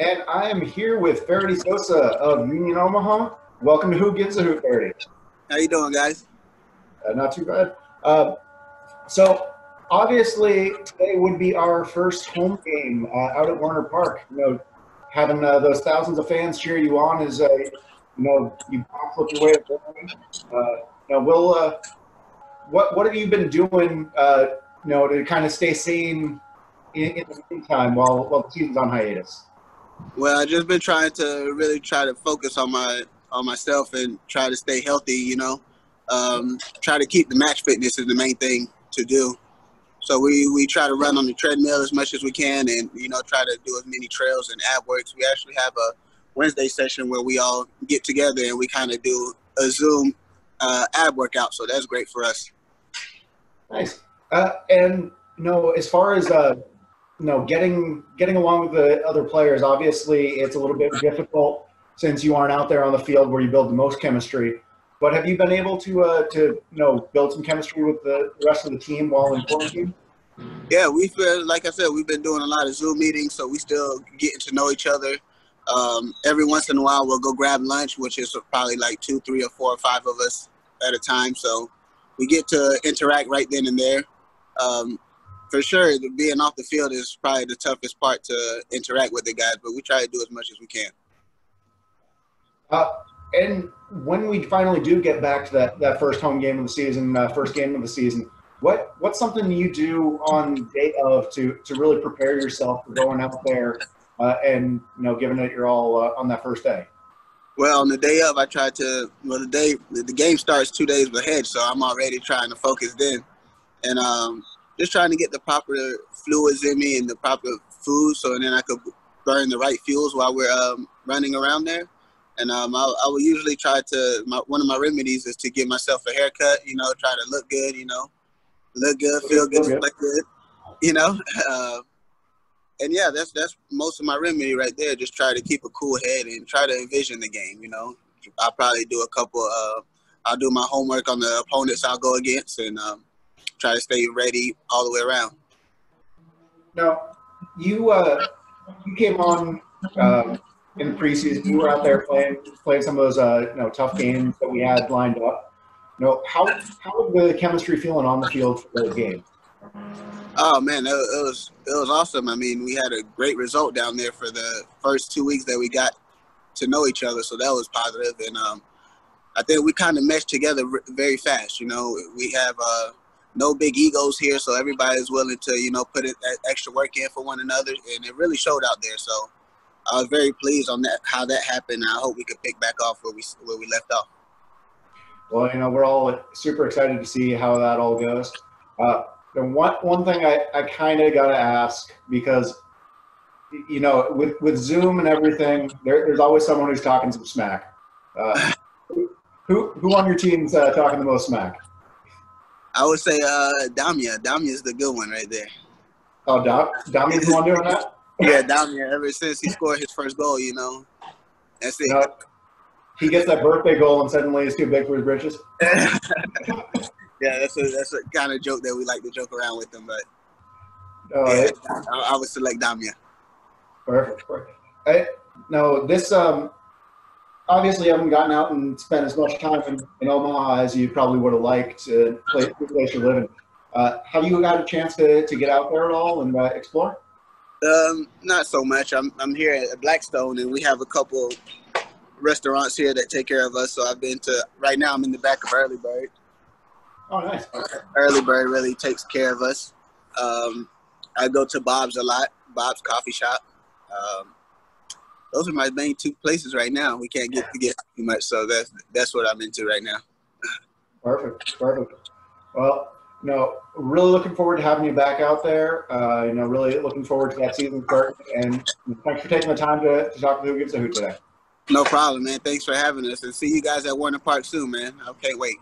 and I am here with Ferrety Sousa of Union Omaha. Welcome to Who Gives a Hoot, Faraday. How you doing, guys? Uh, not too bad. Uh, so, obviously, today would be our first home game uh, out at Werner Park. You know, having uh, those thousands of fans cheer you on is, you know, you flip your way. Uh, know, Will, uh, what what have you been doing, uh, you know, to kind of stay sane in, in the meantime while while the season's on hiatus? Well, I just been trying to really try to focus on my on myself and try to stay healthy. You know, um, try to keep the match fitness is the main thing to do. So we, we try to run on the treadmill as much as we can, and you know try to do as many trails and ab works. We actually have a Wednesday session where we all get together and we kind of do a Zoom uh, ab workout. So that's great for us. Nice. Uh, and you know, as far as uh, you know, getting getting along with the other players, obviously it's a little bit difficult since you aren't out there on the field where you build the most chemistry. But have you been able to uh, to you know build some chemistry with the rest of the team while in quarantine? Yeah, we feel like I said, we've been doing a lot of Zoom meetings, so we still getting to know each other. Um, every once in a while, we'll go grab lunch, which is probably like two, three, or four or five of us at a time. So we get to interact right then and there. Um, for sure, being off the field is probably the toughest part to interact with the guys, but we try to do as much as we can. Uh, and when we finally do get back to that, that first home game of the season, uh, first game of the season, what what's something you do on day of to to really prepare yourself for going out there uh, and you know given that you're all uh, on that first day? Well, on the day of, I try to. Well, the day the game starts two days ahead, so I'm already trying to focus then, and um, just trying to get the proper fluids in me and the proper food, so then I could burn the right fuels while we're um, running around there. And um, I, I will usually try to. My, one of my remedies is to give myself a haircut. You know, try to look good. You know, look good, feel good, okay. look good. You know, uh, and yeah, that's that's most of my remedy right there. Just try to keep a cool head and try to envision the game. You know, I'll probably do a couple. Uh, I'll do my homework on the opponents I'll go against and um, try to stay ready all the way around. Now, you uh, you came on uh, in the preseason. You were out there playing playing some of those uh, you know tough games that we had lined up. You know, how how was the chemistry feeling on the field for those games? Oh man, it, it, was it was awesome. I mean, we had a great result down there for the first two weeks that we got to know each other, so that was positive. And um, I think we kind of meshed together very fast. You know, we have uh, no big egos here, so everybody's willing to you know put it, that extra work in for one another, and it really showed out there. So I was very pleased on that how that happened. I hope we could pick back off where we where we left off. Well, you know, we're all super excited to see how that all goes. Uh, and one one thing I, I kind of got to ask because you know with with Zoom and everything, there, there's always someone who's talking some smack. Uh, who who on your team's uh, talking the most smack? I would say uh, Damia. Damia is the good one right there. Oh, Dam- Damia's the one doing that. yeah, Damia. Ever since he scored his first goal, you know, that's it. He gets that birthday goal and suddenly he's too big for his britches. yeah, that's a that's a kind of joke that we like to joke around with him, but oh, yeah, I, I, would select Damia. Perfect. perfect. I, no, this um, obviously you haven't gotten out and spent as much time in, in Omaha as you probably would have liked to play the place you live in. Uh, have you got a chance to, to get out there at all and uh, explore? Um, not so much. I'm I'm here at Blackstone, and we have a couple restaurants here that take care of us. So I've been to right now. I'm in the back of Early Bird. Oh, nice. Early Bird really takes care of us. Um, I go to Bob's a lot. Bob's Coffee Shop. Um, those are my main two places right now. We can't get to get too much, so that's that's what I'm into right now. Perfect. Perfect. Well, you know, really looking forward to having you back out there. Uh, you know, really looking forward to that season start. And thanks for taking the time to, to talk to Who Gives a Hoot today. No problem, man. Thanks for having us, and see you guys at Werner Park soon, man. I can't wait.